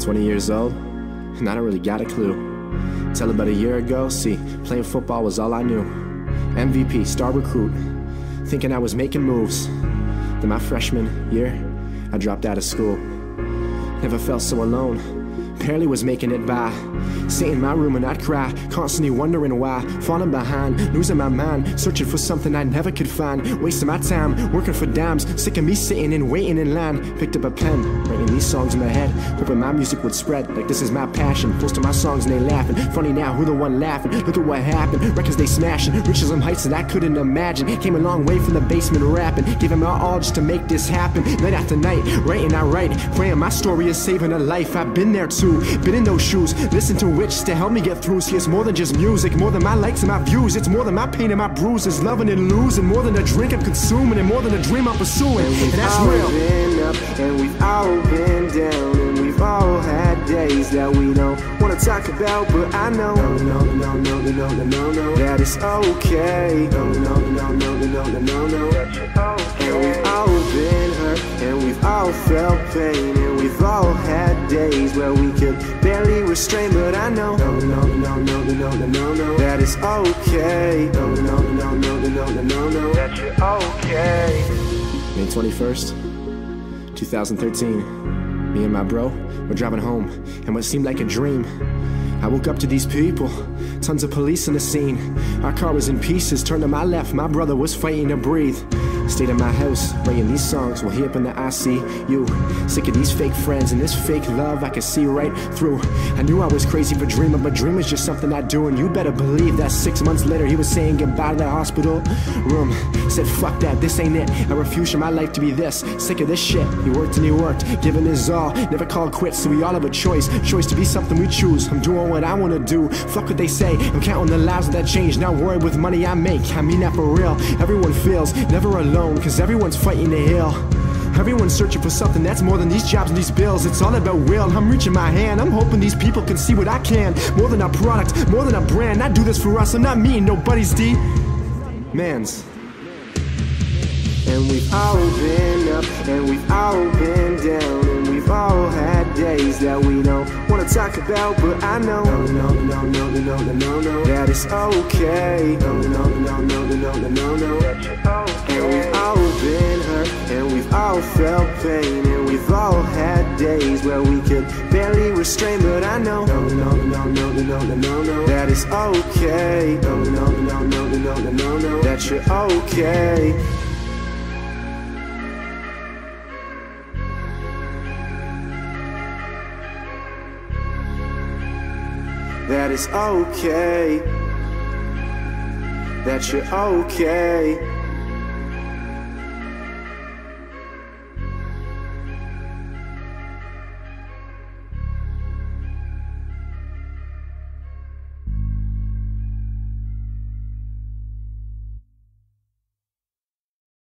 20 years old, and I don't really got a clue. Till about a year ago, see, playing football was all I knew. MVP, star recruit, thinking I was making moves. Then my freshman year, I dropped out of school. Never felt so alone barely was making it by. Sit in my room and I'd cry, constantly wondering why. Falling behind, losing my mind, searching for something I never could find. Wasting my time, working for dimes, sick of me sitting and waiting in line. Picked up a pen, writing these songs in my head, hoping my music would spread. Like this is my passion. Posting my songs and they laughing. Funny now, who the one laughing? Look at what happened. Records they smashing, reaching some heights that I couldn't imagine. Came a long way from the basement rapping, giving my all just to make this happen. Night after night, writing I write, praying my story is saving a life. I've been there too. Been in those shoes, listen to which to help me get through. See, it's more than just music, more than my likes and my views. It's more than my pain and my bruises, loving and losing, more than a drink I'm consuming, and more than a dream I'm pursuing. And, and that's all real. Been up, and we've all been down, and we've all had days that we don't wanna talk about, but I know. No, no, no, no, no, no, no, no, that it's okay. No, no, no, no, no, no, no, no, that's okay. And we've all been hurt, and we've all felt pain, where we could barely restrain, but I know. No, no, no, no, no, no, no, no, that it's okay. No, no, no, no, no, no, no, no, no, that you're okay. May 21st, 2013. Me and my bro were driving home, and what seemed like a dream. I woke up to these people, tons of police in the scene. Our car was in pieces, turned to my left, my brother was fighting to breathe. Stayed in my house, writing these songs while he up in the ICU. Sick of these fake friends and this fake love I could see right through. I knew I was crazy for dreaming, but dreaming's just something I do. And you better believe that six months later he was saying goodbye to that hospital room. Said, fuck that, this ain't it. I refuse for my life to be this. Sick of this shit. He worked and he worked, giving his all. Never called quits, so we all have a choice. Choice to be something we choose. I'm doing what I wanna do. Fuck what they say. I'm counting the lives that change. Not worried with money I make. I mean that for real. Everyone feels never alone, cause everyone's fighting to heal. Everyone's searching for something that's more than these jobs and these bills. It's all about will. I'm reaching my hand. I'm hoping these people can see what I can. More than a product, more than a brand. I do this for us. I'm not me, nobody's D. Man's. And we've all been up, and we've all been down, and we've all had days that we don't wanna talk about, but I know. No, no, no, no, no, no, no, no, that it's okay. No, no, no, no, days where we could barely restrain, but I know. No, no, no, no, no, no, no, no, that it's okay. No, no, no, no, no, no, no, no, that you're okay. that it's okay, that you're okay.